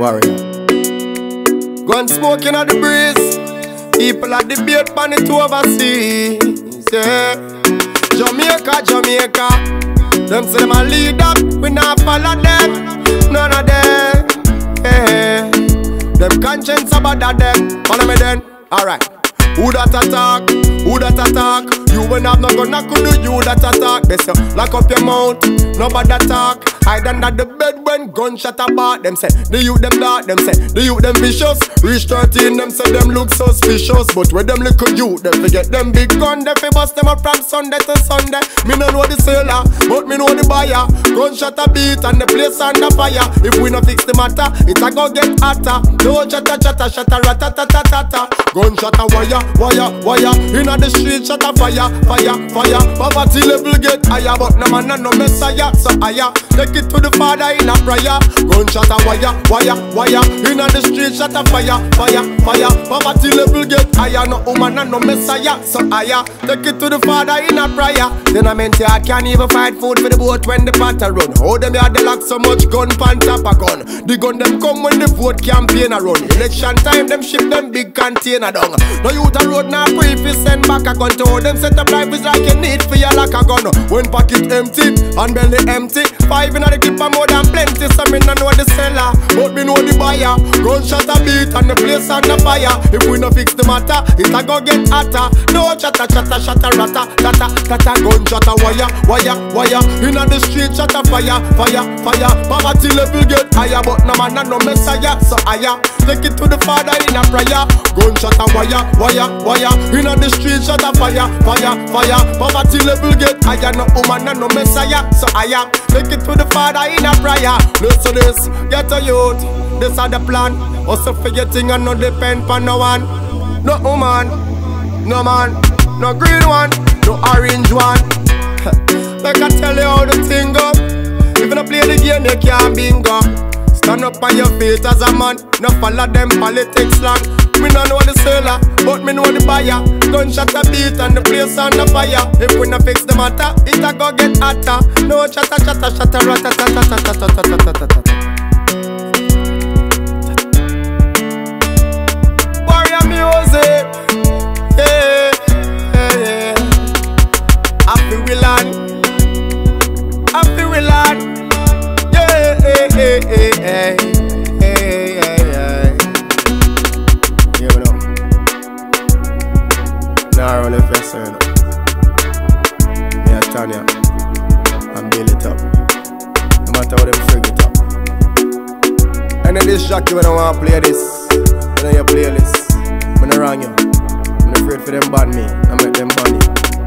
Warrior. Gun smoking at the breeze. People at the beat pan it overseas. Yeah. Jamaica, Jamaica. Them say them a lead up, we not follow them. None of them. Yeah. Them conscience about that them. Follow me then. Alright. Who that attack? Who that attack? You will have no gun, I could do you that attack. They say, lock up your mouth, nobody attack. Hide under the bed when gunshot about them say, the youth them dark, them say, the youth them vicious. Reach 13, them say them look suspicious. But with them little youth, they forget them big gun, they fi bust them up from Sunday to Sunday. Me no know the seller, but me know the buyer. Gunshot a beat and the place under fire. If we no fix the matter, it a go get hotter. No chatter, chatter, chatter, ratatatatata. Gunshot a wire, wire, wire. Inna the street, shut a fire, fire, fire. Poverty level get higher, but no man no messiah, so higher. To the father in a prayer. Gunshot a wire, wire, wire. Inna the street, shut a fire, fire, fire. Poverty level get higher, no woman and no messiah, so higher. Take it to the father in a prayer. Then I meant I can't even find food for the boat when the pot run. How them yard they lock so much gun pan top a gun. The gun them come when the vote campaign a run. Election time them ship them big container down. No youth a road now free fi send back a gun to them set up life is like you need for your like a gun. When pocket empty and belly empty, five in a the clip a more than plenty. So me no know the seller, but me know the buyer. Gunshot a beat and the place on the fire. If we no fix the matter, it a go get hotter. No chatter, chatter, chatter, rata, tata, tata, gunshot a wire, wire, wire. Inna the street, a fire, fire, fire. Poverty level get higher, but no man and no messiah, so higher. Take it to the father in a prayer. Gunshot a wire, wire, wire. Inna the street, shut a fire, fire, fire. Poverty level get higher, no woman no messiah, so higher. Take it to the father in a prayer. Listen this, get a youth. This are the plan. Also for your thing and no depend on no one. No woman, no man, no green one, no orange one. Like I tell you how the thing go. You don't play the game, you can't bingo. Stand up on your feet as a man, no follow them politics slang. Me no know the seller, but me know the buyer. Gunshot a beat and the place on the fire. If we no fix the matter, it a go get hotter. No chatter, chatter, chatter, ratata, hey, hey, hey, hey, hey, hey. You ever know? Now I run the first turn up. Tanya, I'm build it. No matter how them frig it up. And then this jockey when I wanna play this, when I play this, when I wrong you, I'm afraid for them bad me, I make them bunny.